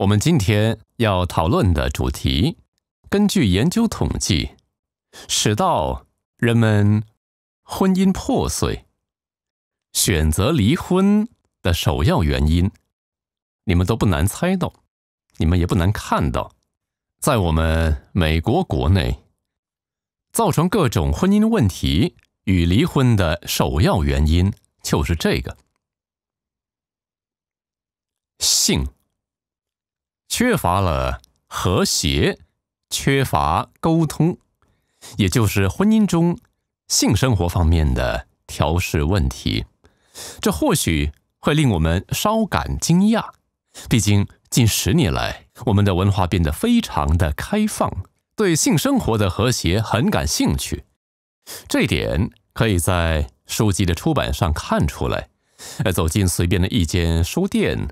我们今天要讨论的主题，根据研究统计，使到人们婚姻破碎、选择离婚的首要原因，你们都不难猜到，你们也不难看到，在我们美国国内，造成各种婚姻问题与离婚的首要原因就是这个性。缺乏了和谐，缺乏沟通，也就是婚姻中性生活方面的调试问题。这或许会令我们稍感惊讶，毕竟近十年来，我们的文化变得非常的开放，对性生活的和谐很感兴趣。这一点可以在书籍的出版上看出来。走进随便的一间书店。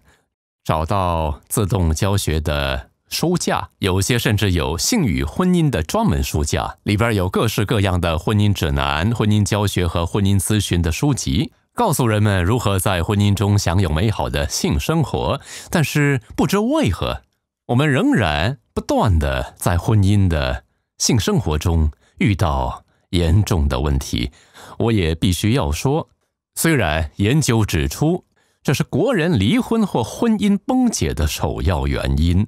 找到自动教学的书架，有些甚至有性与婚姻的专门书架，里边有各式各样的婚姻指南、婚姻教学和婚姻咨询的书籍，告诉人们如何在婚姻中享有美好的性生活。但是不知为何，我们仍然不断的在婚姻的性生活中遇到严重的问题。我也必须要说，虽然研究指出。这是国人离婚或婚姻崩解的首要原因，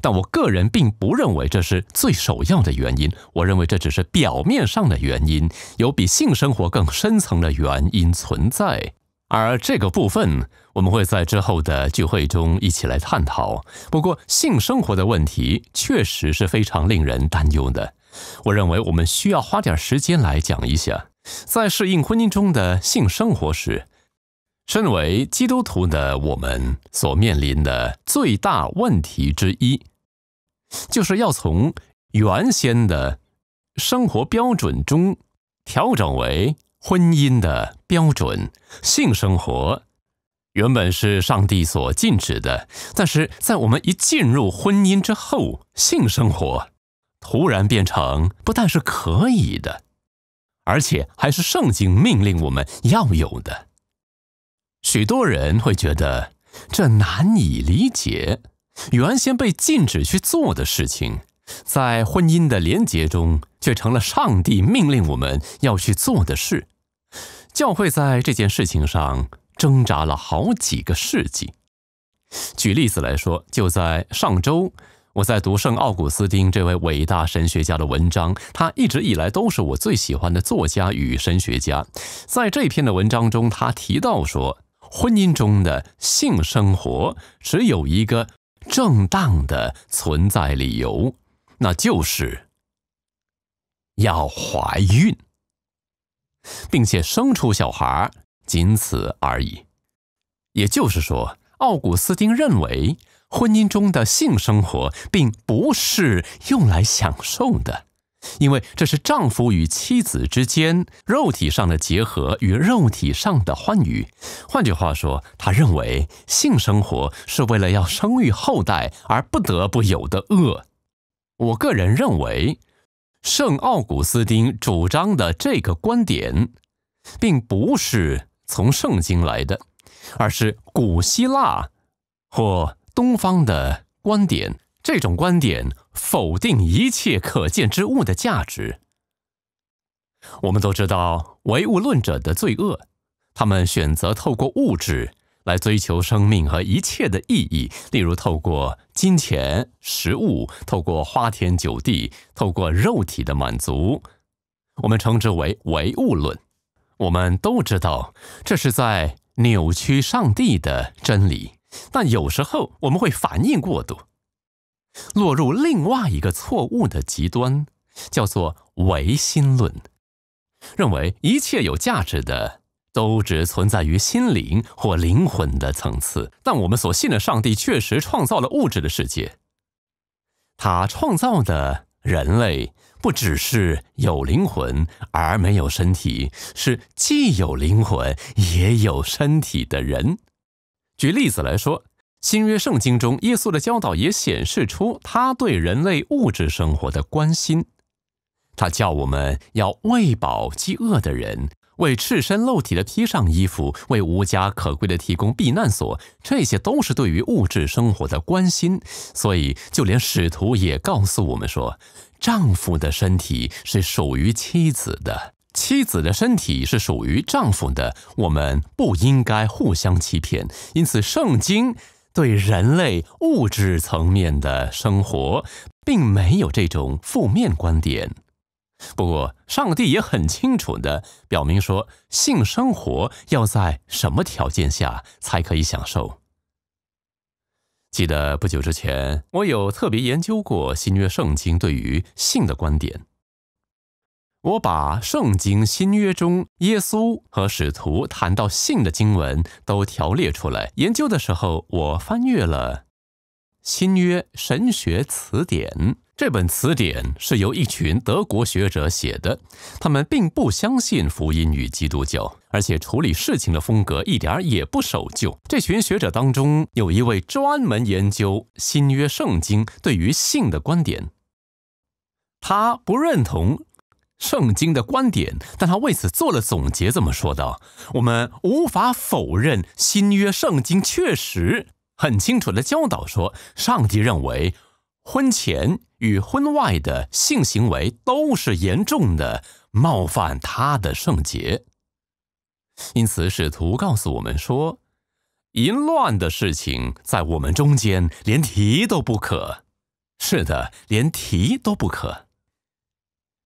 但我个人并不认为这是最首要的原因。我认为这只是表面上的原因，有比性生活更深层的原因存在。而这个部分，我们会在之后的聚会中一起来探讨。不过，性生活的问题确实是非常令人担忧的。我认为我们需要花点时间来讲一下，在适应婚姻中的性生活时。身为基督徒的我们所面临的最大问题之一，就是要从原先的生活标准中调整为婚姻的标准。性生活原本是上帝所禁止的，但是在我们一进入婚姻之后，性生活突然变成不但是可以的，而且还是圣经命令我们要有的。许多人会觉得这难以理解，原先被禁止去做的事情，在婚姻的连结中却成了上帝命令我们要去做的事。教会在这件事情上挣扎了好几个世纪。举例子来说，就在上周，我在读圣奥古斯丁这位伟大神学家的文章，他一直以来都是我最喜欢的作家与神学家。在这篇的文章中，他提到说。婚姻中的性生活只有一个正当的存在理由，那就是要怀孕，并且生出小孩，仅此而已。也就是说，奥古斯丁认为，婚姻中的性生活并不是用来享受的。因为这是丈夫与妻子之间肉体上的结合与肉体上的欢愉。换句话说，他认为性生活是为了要生育后代而不得不有的恶。我个人认为，圣奥古斯丁主张的这个观点，并不是从圣经来的，而是古希腊或东方的观点。这种观点否定一切可见之物的价值。我们都知道唯物论者的罪恶，他们选择透过物质来追求生命和一切的意义，例如透过金钱、食物，透过花天酒地，透过肉体的满足，我们称之为唯物论。我们都知道这是在扭曲上帝的真理，但有时候我们会反应过度。落入另外一个错误的极端，叫做唯心论，认为一切有价值的都只存在于心灵或灵魂的层次。但我们所信的上帝确实创造了物质的世界，他创造的人类不只是有灵魂而没有身体，是既有灵魂也有身体的人。举例子来说。新约圣经中，耶稣的教导也显示出他对人类物质生活的关心。他叫我们要喂饱饥饿的人，为赤身露体的披上衣服，为无家可归的提供避难所，这些都是对于物质生活的关心。所以，就连使徒也告诉我们说，丈夫的身体是属于妻子的，妻子的身体是属于丈夫的。我们不应该互相欺骗。因此，圣经对人类物质层面的生活，并没有这种负面观点。不过，上帝也很清楚的表明说，性生活要在什么条件下才可以享受。记得不久之前，我有特别研究过新约圣经对于性的观点。我把圣经新约中耶稣和使徒谈到性的经文都条列出来。研究的时候，我翻阅了新约神学词典。这本词典是由一群德国学者写的，他们并不相信福音与基督教，而且处理事情的风格一点也不守旧。这群学者当中有一位专门研究新约圣经对于性的观点，他不认同圣经的观点，但他为此做了总结，这么说道：“我们无法否认新约圣经确实很清楚的教导说，上帝认为婚前。”与婚外的性行为都是严重的冒犯他的圣洁，因此使徒告诉我们说，淫乱的事情在我们中间连提都不可。是的，连提都不可。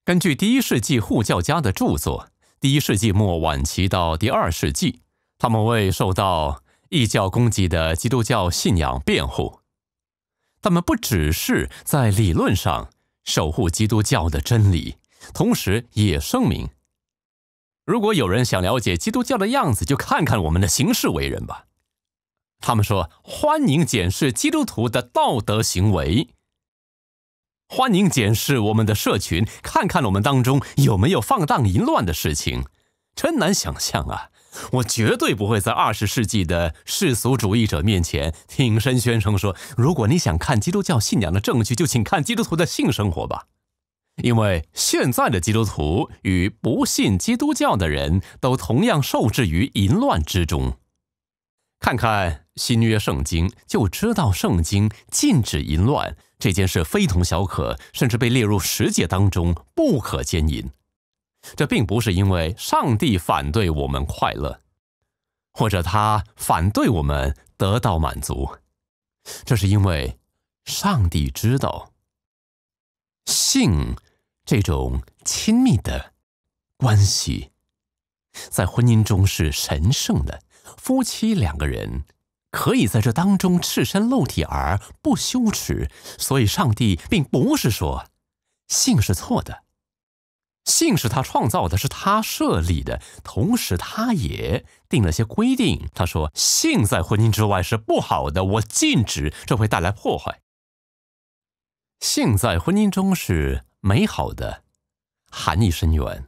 根据第一世纪护教家的著作，第一世纪末晚期到第二世纪，他们为受到异教攻击的基督教信仰辩护。他们不只是在理论上守护基督教的真理，同时也声明：如果有人想了解基督教的样子，就看看我们的行事为人吧。他们说，欢迎检视基督徒的道德行为，欢迎检视我们的社群，看看我们当中有没有放荡淫乱的事情。真难想象啊！我绝对不会在二十世纪的世俗主义者面前挺身宣称说：“如果你想看基督教信仰的证据，就请看基督徒的性生活吧。”因为现在的基督徒与不信基督教的人都同样受制于淫乱之中。看看新约圣经，就知道圣经禁止淫乱这件事非同小可，甚至被列入十诫当中，不可奸淫。这并不是因为上帝反对我们快乐，或者他反对我们得到满足，这是因为上帝知道性这种亲密的关系在婚姻中是神圣的，夫妻两个人可以在这当中赤身露体而不羞耻，所以上帝并不是说性是错的。性是他创造的，是他设立的，同时他也定了些规定。他说，性在婚姻之外是不好的，我禁止，这会带来破坏。性在婚姻中是美好的，含义深远。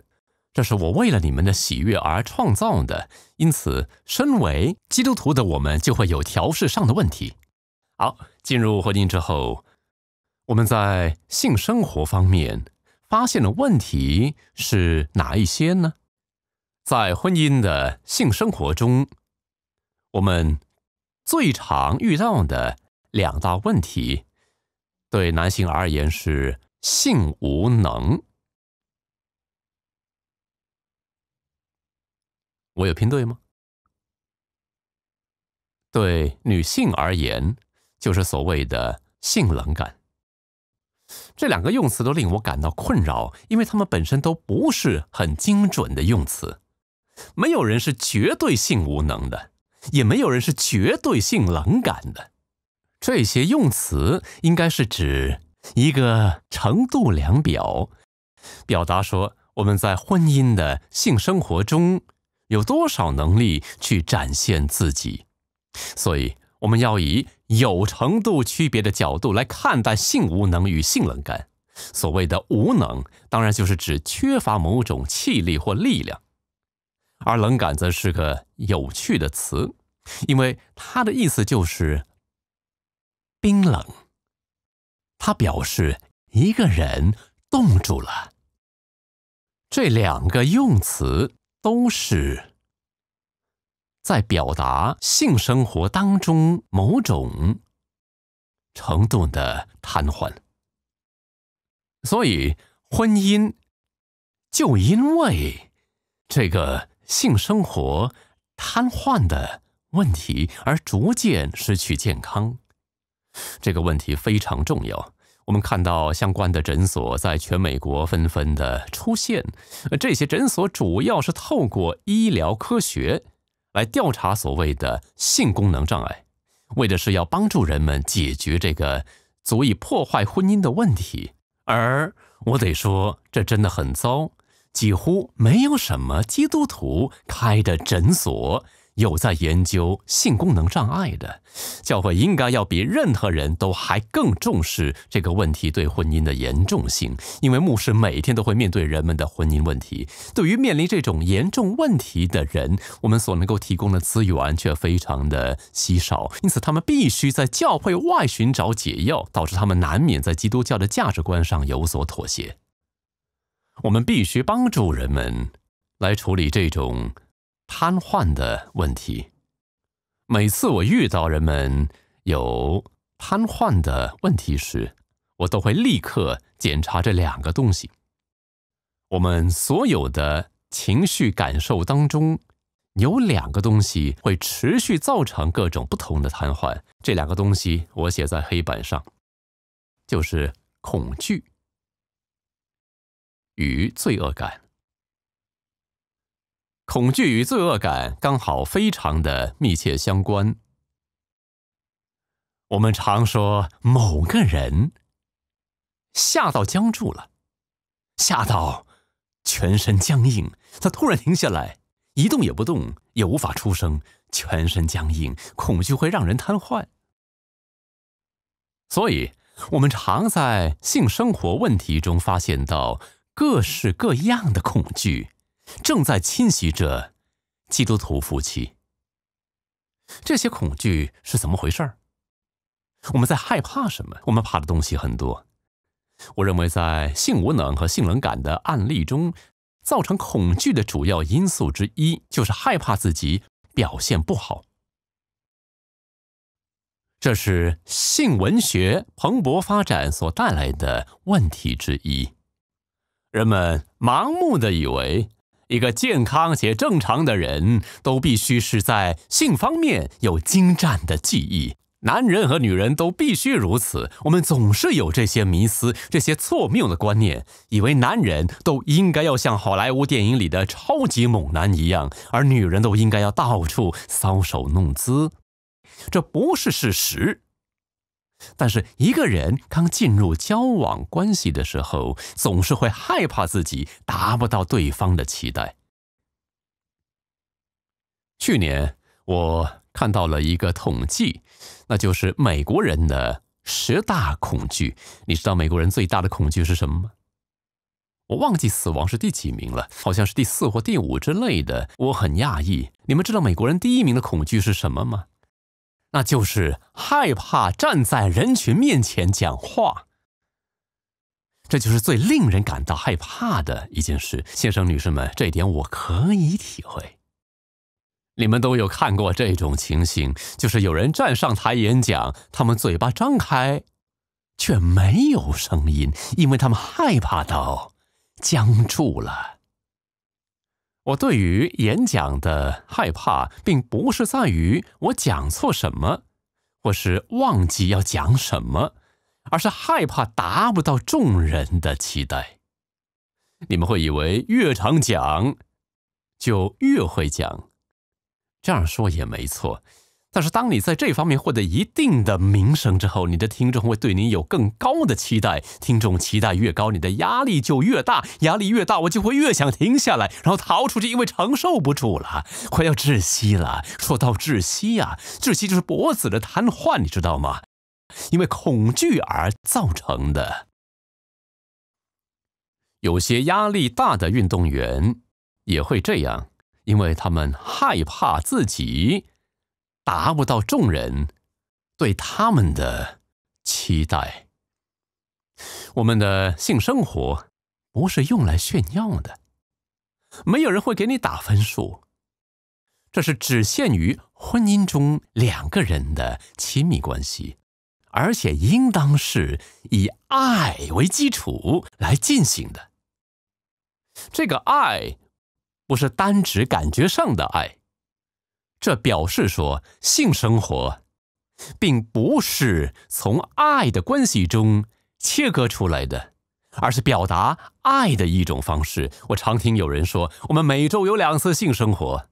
这是我为了你们的喜悦而创造的，因此，身为基督徒的我们就会有调试上的问题。好，进入婚姻之后，我们在性生活方面。发现的问题是哪一些呢？在婚姻的性生活中，我们最常遇到的两大问题，对男性而言是性无能。我有拼对吗？对女性而言，就是所谓的性冷感。这两个用词都令我感到困扰，因为它们本身都不是很精准的用词。没有人是绝对性无能的，也没有人是绝对性冷感的。这些用词应该是指一个程度量表，表达说我们在婚姻的性生活中有多少能力去展现自己。所以。我们要以有程度区别的角度来看待性无能与性冷感。所谓的无能，当然就是指缺乏某种气力或力量；而冷感则是个有趣的词，因为它的意思就是冰冷。它表示一个人冻住了。这两个用词都是在表达性生活当中某种程度的瘫痪。所以，婚姻就因为这个性生活瘫痪的问题而逐渐失去健康。这个问题非常重要。我们看到相关的诊所在全美国纷纷的出现，这些诊所主要是透过医疗科学来调查所谓的性功能障碍，为的是要帮助人们解决这个足以破坏婚姻的问题。而我得说，这真的很糟，几乎没有什么基督徒开的诊所。有在研究性功能障碍的教会，应该要比任何人都还更重视这个问题对婚姻的严重性。因为牧师每天都会面对人们的婚姻问题，对于面临这种严重问题的人，我们所能够提供的资源却非常的稀少，因此他们必须在教会外寻找解药，导致他们难免在基督教的价值观上有所妥协。我们必须帮助人们来处理这种。瘫痪的问题。每次我遇到人们有瘫痪的问题时，我都会立刻检查这两个东西。我们所有的情绪感受当中，有两个东西会持续造成各种不同的瘫痪。这两个东西我写在黑板上，就是恐惧与罪恶感。恐惧与罪恶感刚好非常的密切相关。我们常说某个人吓到僵住了，吓到全身僵硬，他突然停下来，一动也不动，也无法出声，全身僵硬。恐惧会让人瘫痪，所以我们常在性生活问题中发现到各式各样的恐惧。正在侵袭着基督徒夫妻。这些恐惧是怎么回事儿？我们在害怕什么？我们怕的东西很多。我认为，在性无能和性冷感的案例中，造成恐惧的主要因素之一就是害怕自己表现不好。这是性文学蓬勃发展所带来的问题之一。人们盲目的以为。一个健康且正常的人都必须是在性方面有精湛的技艺，男人和女人都必须如此。我们总是有这些迷思、这些错谬的观念，以为男人都应该要像好莱坞电影里的超级猛男一样，而女人都应该要到处搔首弄姿。这不是事实。但是，一个人刚进入交往关系的时候，总是会害怕自己达不到对方的期待。去年我看到了一个统计，那就是美国人的十大恐惧。你知道美国人最大的恐惧是什么吗？我忘记死亡是第几名了，好像是第四或第五之类的。我很讶异。你们知道美国人第一名的恐惧是什么吗？那就是害怕站在人群面前讲话，这就是最令人感到害怕的一件事。先生、女士们，这一点我可以体会。你们都有看过这种情形，就是有人站上台演讲，他们嘴巴张开，却没有声音，因为他们害怕到僵住了。我对于演讲的害怕，并不是在于我讲错什么，或是忘记要讲什么，而是害怕达不到众人的期待。你们会以为越常讲，就越会讲，这样说也没错。但是，当你在这方面获得一定的名声之后，你的听众会对你有更高的期待。听众期待越高，你的压力就越大。压力越大，我就会越想停下来，然后逃出去，因为承受不住了，快要窒息了。说到窒息呀，窒息就是脖子的瘫痪，你知道吗？因为恐惧而造成的。有些压力大的运动员也会这样，因为他们害怕自己。达不到众人对他们的期待。我们的性生活不是用来炫耀的，没有人会给你打分数。这是只限于婚姻中两个人的亲密关系，而且应当是以爱为基础来进行的。这个爱不是单指感觉上的爱，这表示说性生活并不是从爱的关系中切割出来的。而是表达爱的一种方式。我常听有人说，我们每周有两次性生活，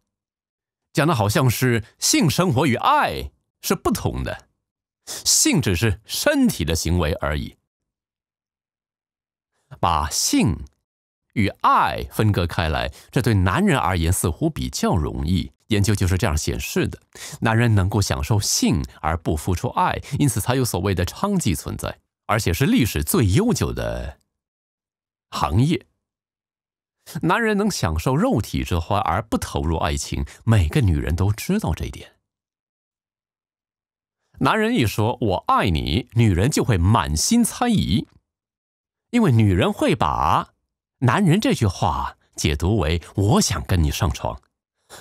讲的好像是性生活与爱是不同的，性只是身体的行为而已。把性与爱分割开来，这对男人而言似乎比较容易。研究就是这样显示的：男人能够享受性而不付出爱，因此才有所谓的娼妓存在，而且是历史最悠久的。行业，男人能享受肉体之欢而不投入爱情，每个女人都知道这一点。男人一说“我爱你”，女人就会满心猜疑，因为女人会把男人这句话解读为“我想跟你上床”。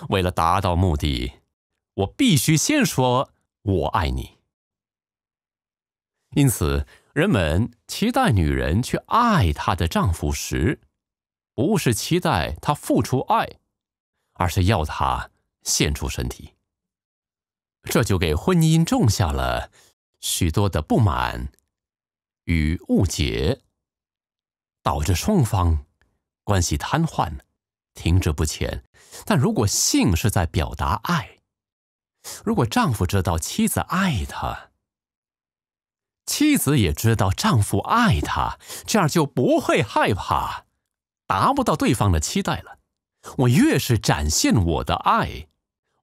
为了达到目的，我必须先说“我爱你”。因此。人们期待女人去爱她的丈夫时，不是期待她付出爱，而是要她献出身体。这就给婚姻种下了许多的不满与误解，导致双方关系瘫痪，停滞不前。但如果性是在表达爱，如果丈夫知道妻子爱他，妻子也知道丈夫爱她，这样就不会害怕达不到对方的期待了。我越是展现我的爱，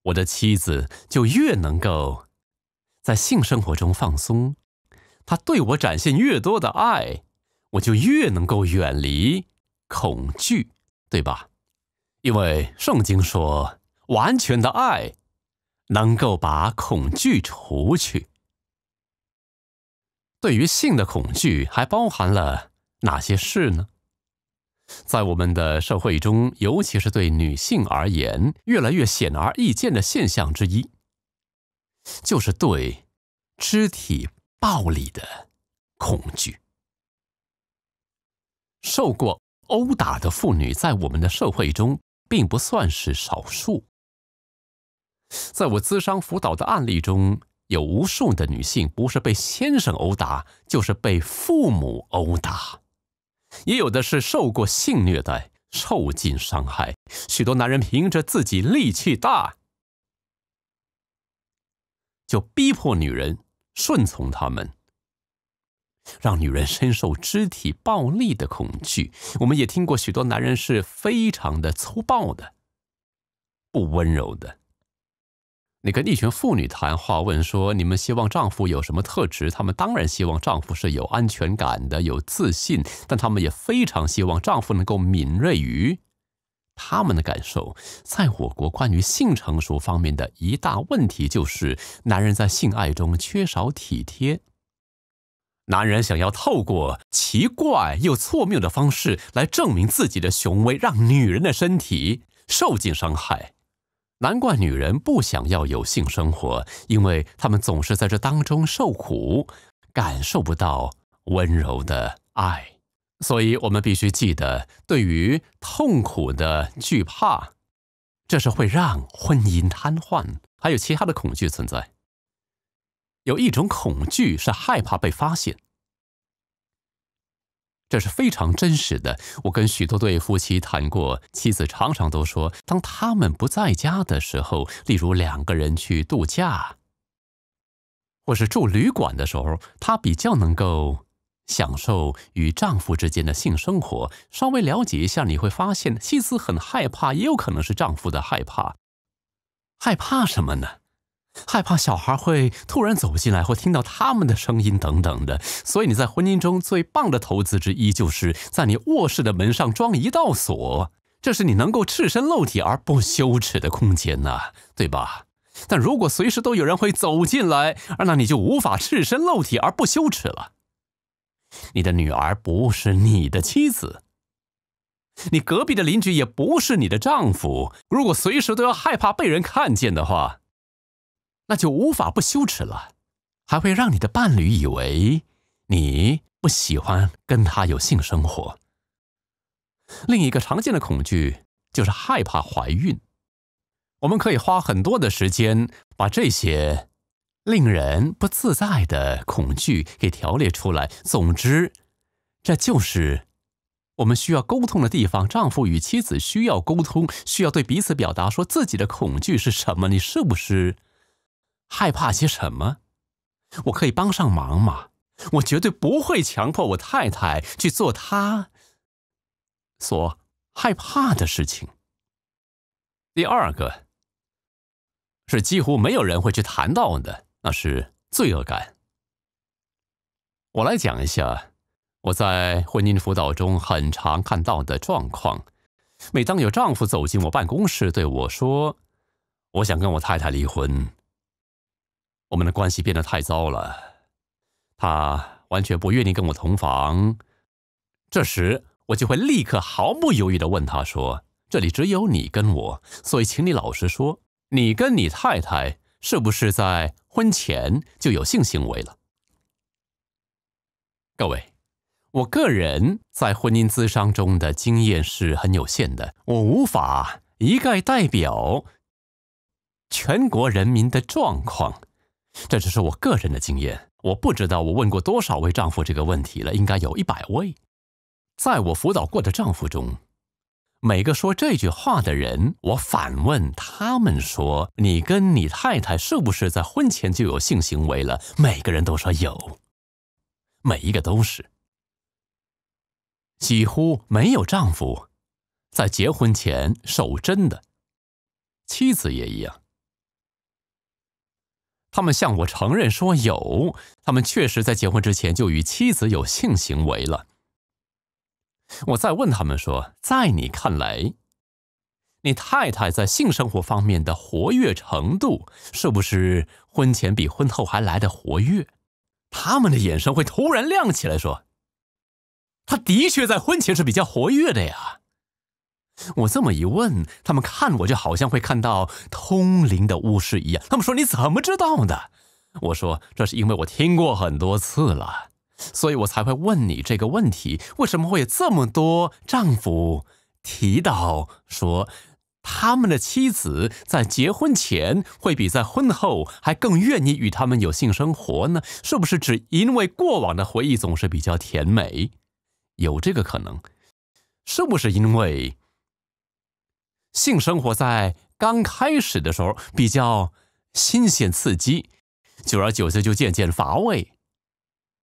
我的妻子就越能够在性生活中放松。她对我展现越多的爱，我就越能够远离恐惧，对吧？因为圣经说，完全的爱能够把恐惧除去。对于性的恐惧还包含了哪些事呢？在我们的社会中，尤其是对女性而言，越来越显而易见的现象之一，就是对肢体暴力的恐惧。受过殴打的妇女在我们的社会中并不算是少数。在我咨商辅导的案例中。有无数的女性不是被先生殴打，就是被父母殴打，也有的是受过性虐待，受尽伤害。许多男人凭着自己力气大，就逼迫女人顺从他们，让女人深受肢体暴力的恐惧。我们也听过许多男人是非常的粗暴的，不温柔的。你跟一群妇女谈话，问说你们希望丈夫有什么特质？他们当然希望丈夫是有安全感的、有自信，但他们也非常希望丈夫能够敏锐于他们的感受。在我国，关于性成熟方面的一大问题就是，男人在性爱中缺少体贴。男人想要透过奇怪又错谬的方式来证明自己的雄威，让女人的身体受尽伤害。难怪女人不想要有性生活，因为她们总是在这当中受苦，感受不到温柔的爱。所以，我们必须记得，对于痛苦的惧怕，这是会让婚姻瘫痪。还有其他的恐惧存在。有一种恐惧是害怕被发现。这是非常真实的。我跟许多对夫妻谈过，妻子常常都说，当他们不在家的时候，例如两个人去度假，或是住旅馆的时候，她比较能够享受与丈夫之间的性生活。稍微了解一下，你会发现，妻子很害怕，也有可能是丈夫的害怕。害怕什么呢？害怕小孩会突然走进来，或听到他们的声音等等的，所以你在婚姻中最棒的投资之一，就是在你卧室的门上装一道锁，这是你能够赤身露体而不羞耻的空间呐，对吧？但如果随时都有人会走进来，那你就无法赤身露体而不羞耻了。你的女儿不是你的妻子，你隔壁的邻居也不是你的丈夫。如果随时都要害怕被人看见的话，那就无法不羞耻了，还会让你的伴侣以为你不喜欢跟他有性生活。另一个常见的恐惧就是害怕怀孕。我们可以花很多的时间把这些令人不自在的恐惧给条列出来。总之，这就是我们需要沟通的地方。丈夫与妻子需要沟通，需要对彼此表达说自己的恐惧是什么。你是不是害怕些什么？我可以帮上忙吗？我绝对不会强迫我太太去做她所害怕的事情。第二个。是几乎没有人会去谈到的，那是罪恶感。我来讲一下我在婚姻辅导中很常看到的状况。每当有丈夫走进我办公室对我说：“我想跟我太太离婚，我们的关系变得太糟了，他完全不愿意跟我同房。”这时，我就会立刻毫不犹豫的问他说：“这里只有你跟我，所以请你老实说。”你跟你太太是不是在婚前就有性行为了？各位，我个人在婚姻咨商中的经验是很有限的，我无法一概代表全国人民的状况，这只是我个人的经验。我不知道我问过多少位丈夫这个问题了，应该有一百位，在我辅导过的丈夫中。每个说这句话的人，我反问他们说：“你跟你太太是不是在婚前就有性行为了？”每个人都说有，每一个都是。几乎没有丈夫在结婚前守贞的，妻子也一样。他们向我承认说有，他们确实在结婚之前就与妻子有性行为了。我再问他们说，在你看来，你太太在性生活方面的活跃程度，是不是婚前比婚后还来的活跃？他们的眼神会突然亮起来，说：“他的确在婚前是比较活跃的呀。”我这么一问，他们看我就好像会看到通灵的巫师一样。他们说：“你怎么知道的？”我说：“这是因为我听过很多次了。”所以我才会问你这个问题：为什么会有这么多丈夫提到说，他们的妻子在结婚前会比在婚后还更愿意与他们有性生活呢？是不是只因为过往的回忆总是比较甜美？有这个可能？是不是因为性生活在刚开始的时候比较新鲜刺激，久而久之就渐渐乏味？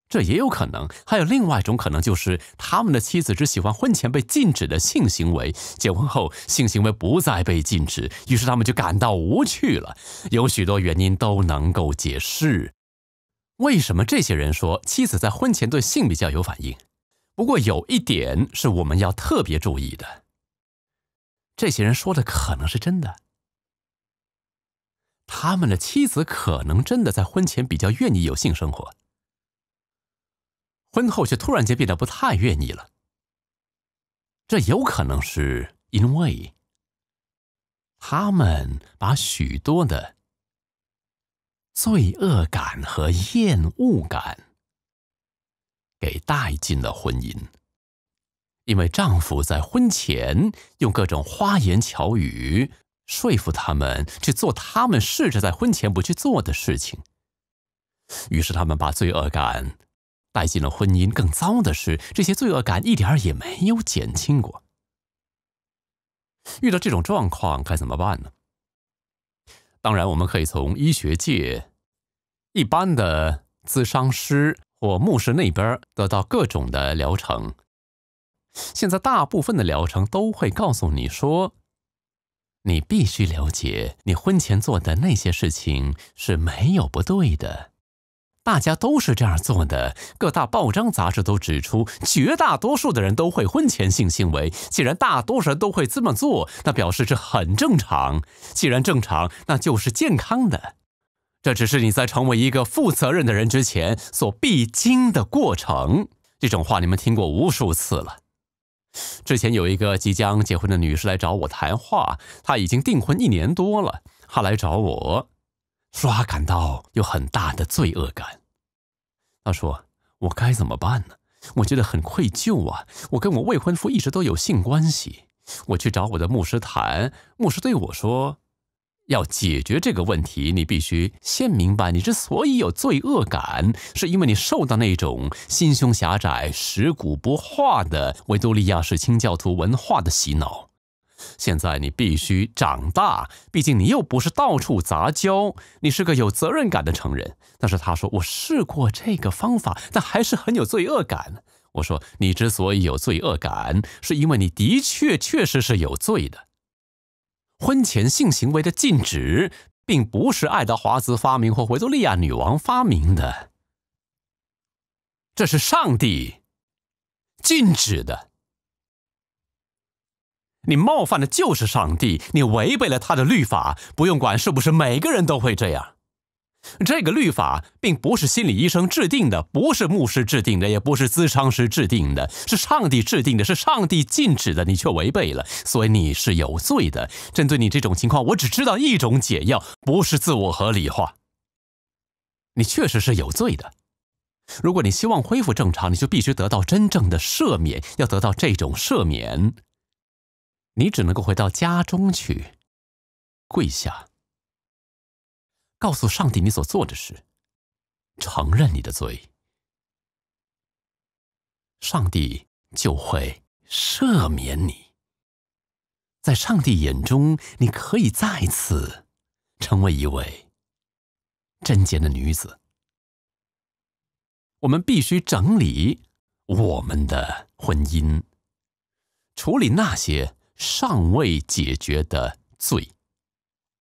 这也有可能，还有另外一种可能，就是他们的妻子只喜欢婚前被禁止的性行为，结婚后性行为不再被禁止，于是他们就感到无趣了。有许多原因都能够解释为什么这些人说妻子在婚前对性比较有反应。不过有一点是我们要特别注意的：这些人说的可能是真的，他们的妻子可能真的在婚前比较愿意有性生活。婚后却突然间变得不太愿意了，这有可能是因为他们把许多的罪恶感和厌恶感给带进了婚姻，因为丈夫在婚前用各种花言巧语说服他们去做他们试着在婚前不去做的事情，于是他们把罪恶感。带进了婚姻。更糟的是，这些罪恶感一点儿也没有减轻过。遇到这种状况该怎么办呢？当然，我们可以从医学界一般的咨商师或牧师那边得到各种的疗程。现在大部分的疗程都会告诉你说，你必须了解，你婚前做的那些事情是没有不对的。大家都是这样做的。各大报章杂志都指出，绝大多数的人都会婚前性行为。既然大多数人都会这么做，那表示这很正常。既然正常，那就是健康的。这只是你在成为一个负责任的人之前所必经的过程。这种话你们听过无数次了。之前有一个即将结婚的女士来找我谈话，她已经订婚一年多了，她来找我，说她感到有很大的罪恶感。她说：“我该怎么办呢？我觉得很愧疚啊！我跟我未婚夫一直都有性关系。我去找我的牧师谈，牧师对我说。”要解决这个问题，你必须先明白，你之所以有罪恶感，是因为你受到那种心胸狭窄、食古不化的维多利亚式清教徒文化的洗脑。现在你必须长大，毕竟你又不是到处杂交，你是个有责任感的成人。但是他说：“我试过这个方法，但还是很有罪恶感。”我说：“你之所以有罪恶感，是因为你的确确实是有罪的。”婚前性行为的禁止，并不是爱德华兹发明或维多利亚女王发明的，这是上帝禁止的。你冒犯的就是上帝，你违背了他的律法。不用管是不是每个人都会这样。这个律法并不是心理医生制定的，不是牧师制定的，也不是咨商师制定的，是上帝制定的，是上帝禁止的，你却违背了，所以你是有罪的。针对你这种情况，我只知道一种解药，不是自我合理化。你确实是有罪的。如果你希望恢复正常，你就必须得到真正的赦免。要得到这种赦免，你只能够回到家中去，跪下。告诉上帝你所做的事，承认你的罪，上帝就会赦免你。在上帝眼中，你可以再次成为一位贞洁的女子。我们必须整理我们的婚姻，处理那些尚未解决的罪。